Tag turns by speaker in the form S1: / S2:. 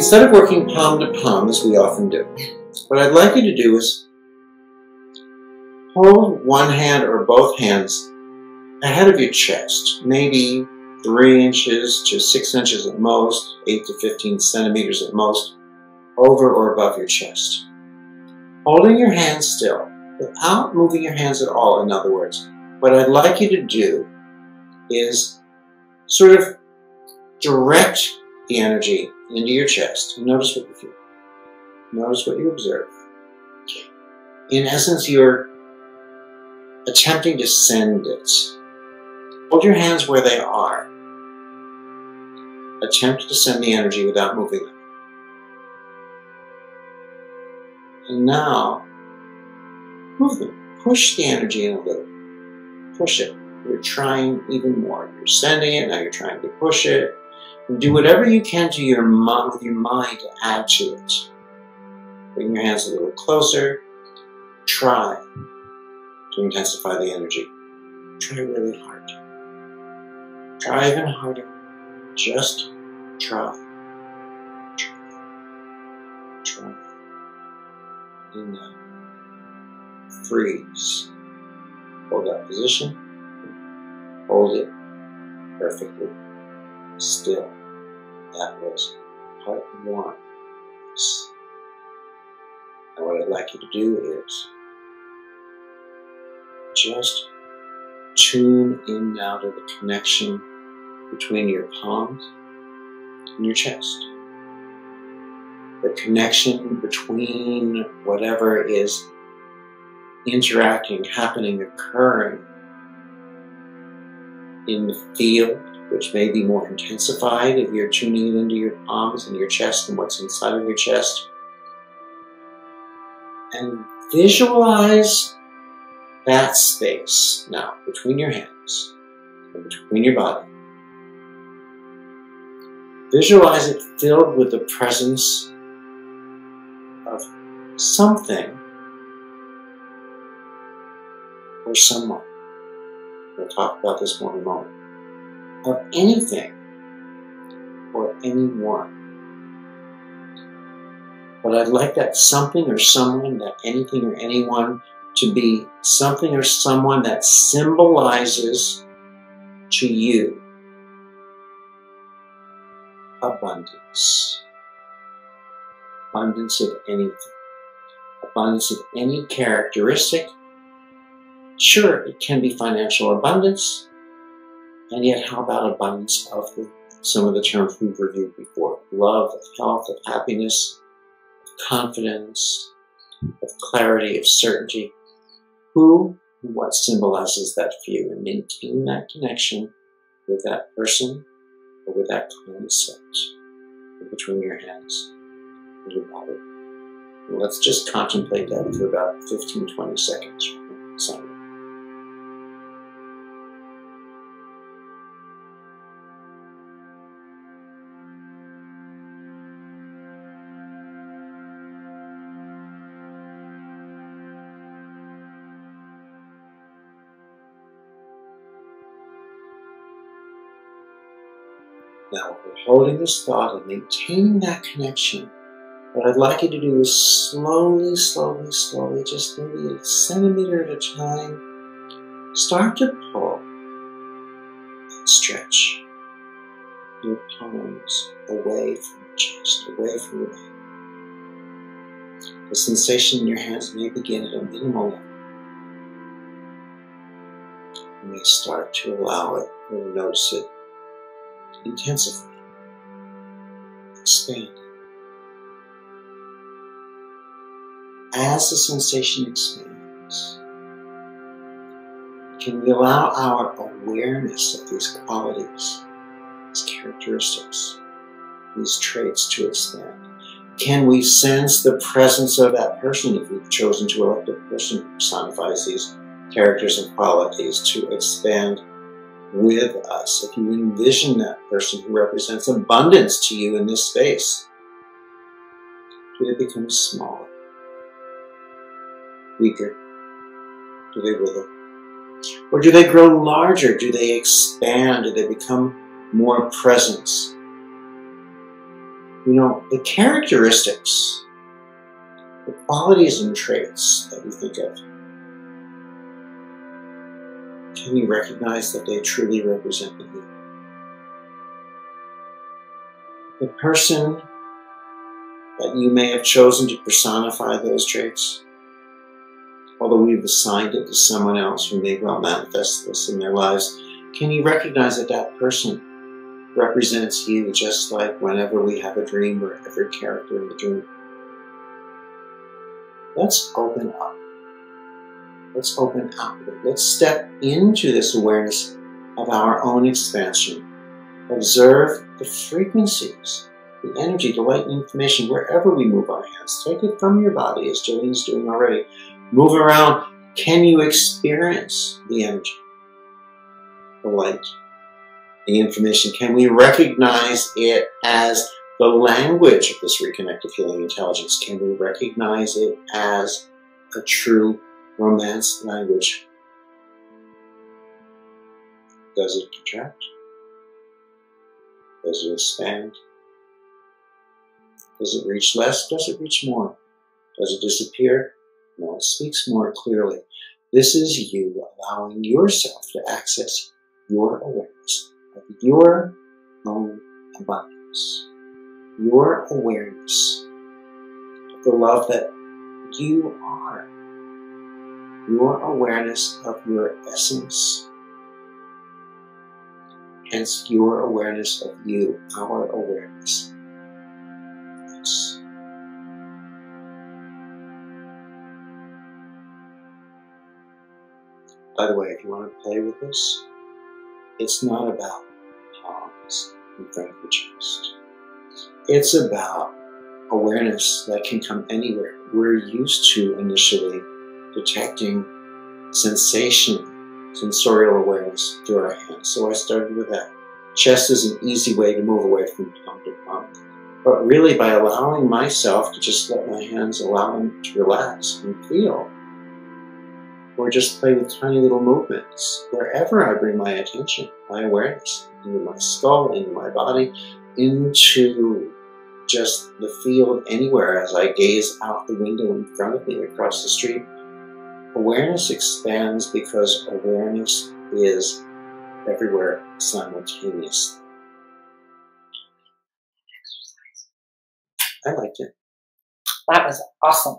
S1: Instead of working palm to palm, as we often do, what I'd like you to do is hold one hand or both hands ahead of your chest, maybe three inches to six inches at most, eight to 15 centimeters at most, over or above your chest. Holding your hands still, without moving your hands at all, in other words. What I'd like you to do is sort of direct the energy into your chest notice what you feel. Notice what you observe. In essence, you're attempting to send it. Hold your hands where they are. Attempt to send the energy without moving them. And now, move them. Push the energy in a little. Push it. You're trying even more. You're sending it, now you're trying to push it. Do whatever you can to your with your mind to add to it. Bring your hands a little closer. Try to intensify the energy. Try really hard. Try even harder. Just try. Try. Try. And now, freeze. Hold that position. Hold it perfectly still. That was part one. And what I'd like you to do is just tune in now to the connection between your palms and your chest. The connection between whatever is interacting, happening, occurring in the field, which may be more intensified if you're tuning it into your palms and your chest and what's inside of your chest. And visualize that space now between your hands and between your body. Visualize it filled with the presence of something or someone. We'll talk about this more in a moment. Of anything or anyone. But I'd like that something or someone, that anything or anyone to be something or someone that symbolizes to you abundance. Abundance of anything. Abundance of any characteristic. Sure, it can be financial abundance, and yet how about abundance of some of the terms we've reviewed before? Love, of health, of happiness, of confidence, of clarity, of certainty who and what symbolizes that for you and maintain that connection with that person or with that concept between your hands and your body. Let's just contemplate that for about 15, 20 seconds. Now, we're holding this thought and maintaining that connection. What I'd like you to do is slowly, slowly, slowly, just maybe a centimeter at a time, start to pull and stretch your palms away from your chest, away from your body. The sensation in your hands may begin at a minimal level. You may start to allow it or notice it intensify, expand. As the sensation expands, can we allow our awareness of these qualities, these characteristics, these traits to expand? Can we sense the presence of that person if we've chosen to elect a person who personifies these characters and qualities to expand with us, if you envision that person who represents abundance to you in this space, do they become smaller, weaker? Do they wither? Or do they grow larger? Do they expand? Do they become more presence? You know, the characteristics, the qualities and traits that we think of, can you recognize that they truly represent you? The person that you may have chosen to personify those traits, although we've assigned it to someone else who may well manifest this in their lives, can you recognize that that person represents you just like whenever we have a dream or every character in the dream? Let's open up. Let's open outward. Let's step into this awareness of our own expansion. Observe the frequencies, the energy, the light, and information wherever we move our hands. Take it from your body, as Jillian's doing already. Move around. Can you experience the energy, the light, the information? Can we recognize it as the language of this reconnective healing intelligence? Can we recognize it as a true romance language. Does it contract? Does it expand? Does it reach less? Does it reach more? Does it disappear? No, it speaks more clearly. This is you allowing yourself to access your awareness of your own abundance, your awareness of the love that you are your awareness of your essence, hence your awareness of you, our awareness. By the way, if you want to play with this, it's not about palms in front of your chest. It's about awareness that can come anywhere. We're used to initially detecting sensation, sensorial awareness through our hands. So I started with that. Chest is an easy way to move away from palm to palm. But really, by allowing myself to just let my hands allow them to relax and feel, or just play with tiny little movements, wherever I bring my attention, my awareness, into my skull, into my body, into just the field anywhere as I gaze out the window in front of me across the street, Awareness expands because awareness is everywhere simultaneously. I liked it.
S2: That was awesome.